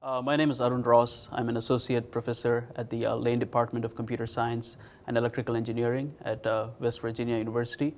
Uh, my name is Arun Ross. I'm an associate professor at the uh, Lane Department of Computer Science and Electrical Engineering at uh, West Virginia University.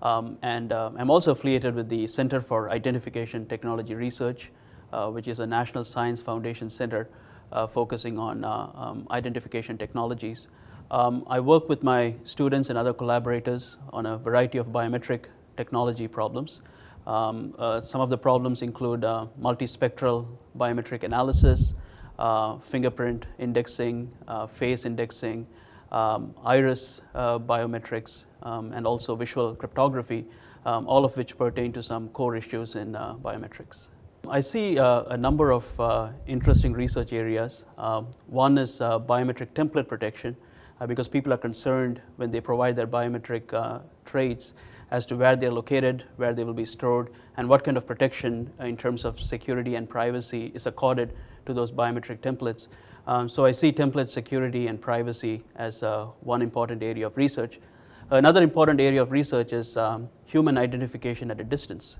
Um, and uh, I'm also affiliated with the Center for Identification Technology Research, uh, which is a National Science Foundation center uh, focusing on um, identification technologies. Um, I work with my students and other collaborators on a variety of biometric technology problems. Um, uh, some of the problems include uh, multispectral biometric analysis, uh, fingerprint indexing, uh, face indexing, um, iris uh, biometrics, um, and also visual cryptography, um, all of which pertain to some core issues in uh, biometrics. I see a number of interesting research areas. One is biometric template protection, because people are concerned when they provide their biometric traits as to where they're located, where they will be stored, and what kind of protection in terms of security and privacy is accorded to those biometric templates. Um, so I see template security and privacy as uh, one important area of research. Another important area of research is um, human identification at a distance.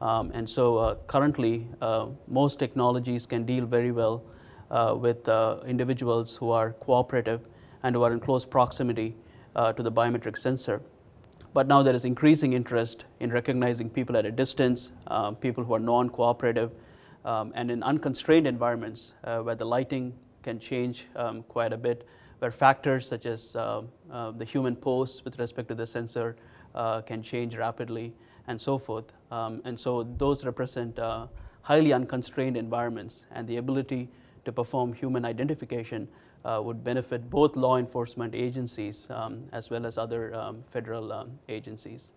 Um, and so uh, currently, uh, most technologies can deal very well uh, with uh, individuals who are cooperative and who are in close proximity uh, to the biometric sensor. But now there is increasing interest in recognizing people at a distance, um, people who are non-cooperative, um, and in unconstrained environments uh, where the lighting can change um, quite a bit, where factors such as uh, uh, the human pose with respect to the sensor uh, can change rapidly, and so forth. Um, and so those represent uh, highly unconstrained environments, and the ability to perform human identification uh, would benefit both law enforcement agencies um, as well as other um, federal um, agencies.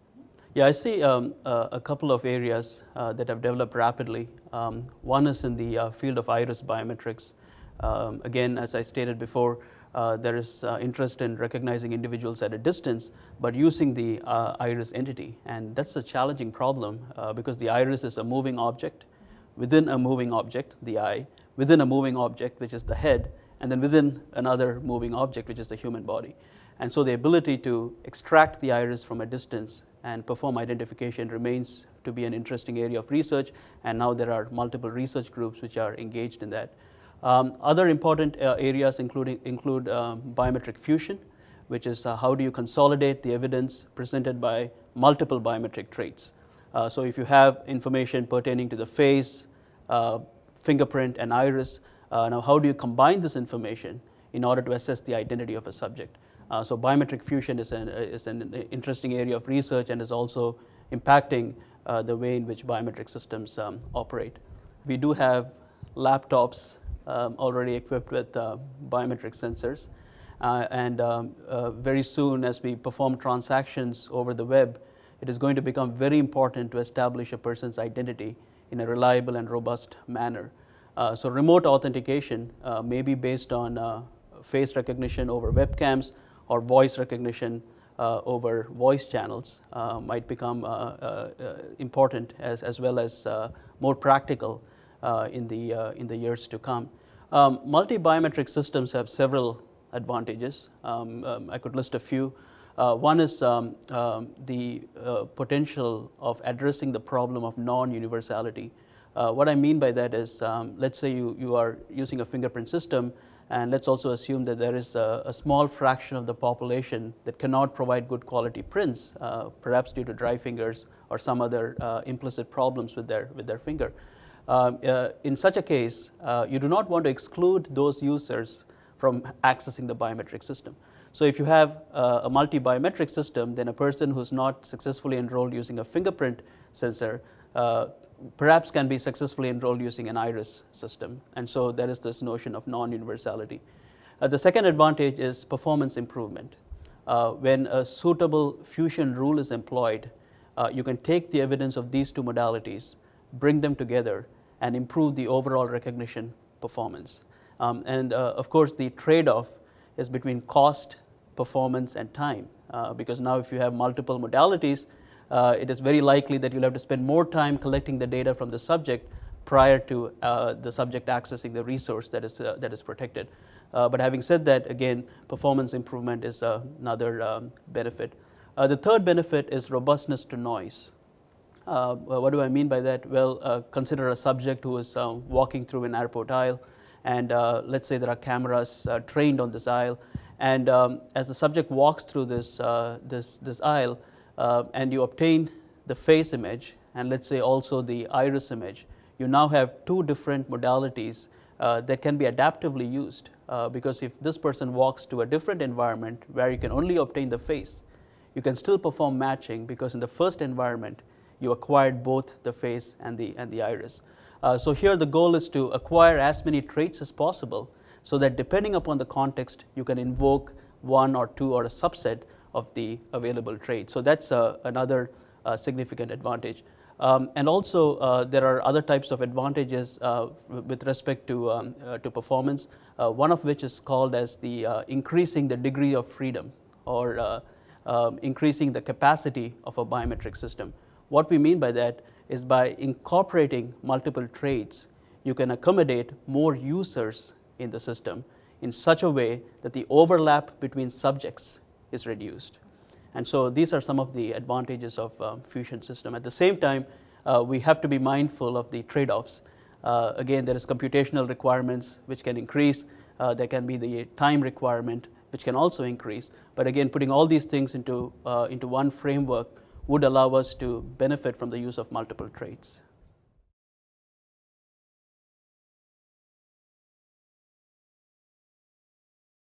Yeah, I see um, uh, a couple of areas uh, that have developed rapidly. Um, one is in the uh, field of iris biometrics. Um, again, as I stated before, uh, there is uh, interest in recognizing individuals at a distance, but using the iris entity. And that's a challenging problem because the iris is a moving object within a moving object, the eye, within a moving object, which is the head, and then within another moving object, which is the human body. And so the ability to extract the iris from a distance and perform identification remains to be an interesting area of research, and now there are multiple research groups which are engaged in that. Um, other important uh, areas including, include um, biometric fusion, which is uh, how do you consolidate the evidence presented by multiple biometric traits. Uh, so if you have information pertaining to the face, uh, fingerprint, and iris, uh, now, how do you combine this information in order to assess the identity of a subject? Uh, so biometric fusion is an, is an interesting area of research and is also impacting uh, the way in which biometric systems um, operate. We do have laptops um, already equipped with uh, biometric sensors. Uh, and um, uh, very soon, as we perform transactions over the web, it is going to become very important to establish a person's identity in a reliable and robust manner. Uh, so remote authentication uh, may be based on uh, face recognition over webcams or voice recognition uh, over voice channels uh, might become uh, important as, as well as more practical in, the, in the years to come. Um, multi-biometric systems have several advantages. Um, um, I could list a few. One is um, um, the potential of addressing the problem of non-universality. Uh, what I mean by that is, um, let's say you, you are using a fingerprint system, and let's also assume that there is a, a small fraction of the population that cannot provide good quality prints, uh, perhaps due to dry fingers or some other uh, implicit problems with their, with their finger. Um, uh, in such a case, uh, you do not want to exclude those users from accessing the biometric system. So if you have uh, a multi-biometric system, then a person who's not successfully enrolled using a fingerprint sensor uh, perhaps can be successfully enrolled using an iris system. And so there is this notion of non-universality. Uh, the second advantage is performance improvement. Uh, when a suitable fusion rule is employed, uh, you can take the evidence of these two modalities, bring them together, and improve the overall recognition performance. Um, and uh, of course, the trade-off is between cost, performance, and time. Uh, because now if you have multiple modalities, uh, it is very likely that you'll have to spend more time collecting the data from the subject prior to uh, the subject accessing the resource that is, uh, that is protected. Uh, but having said that, again, performance improvement is another um, benefit. The third benefit is robustness to noise. What do I mean by that? Well, consider a subject who is walking through an airport aisle, and uh, let's say there are cameras uh, trained on this aisle, and um, as the subject walks through this, uh, this, this aisle, and you obtain the face image, and let's say also the iris image, you now have two different modalities that can be adaptively used. because if this person walks to a different environment where you can only obtain the face, you can still perform matching because in the first environment, you acquired both the face and the, and the iris. Uh, so here the goal is to acquire as many traits as possible so that depending upon the context, you can invoke one or two or a subset of the available traits. So that's uh, another uh, significant advantage. Um, and also, uh, there are other types of advantages uh, with respect to, um, uh, to performance, one of which is called as the increasing the degree of freedom or um, increasing the capacity of a biometric system. What we mean by that is by incorporating multiple traits, you can accommodate more users in the system in such a way that the overlap between subjects is reduced. And so these are some of the advantages of um, fusion system. At the same time, uh, we have to be mindful of the trade-offs. Uh, again, there is computational requirements which can increase. Uh, there can be the time requirement which can also increase. But again, putting all these things into, uh, into one framework would allow us to benefit from the use of multiple traits.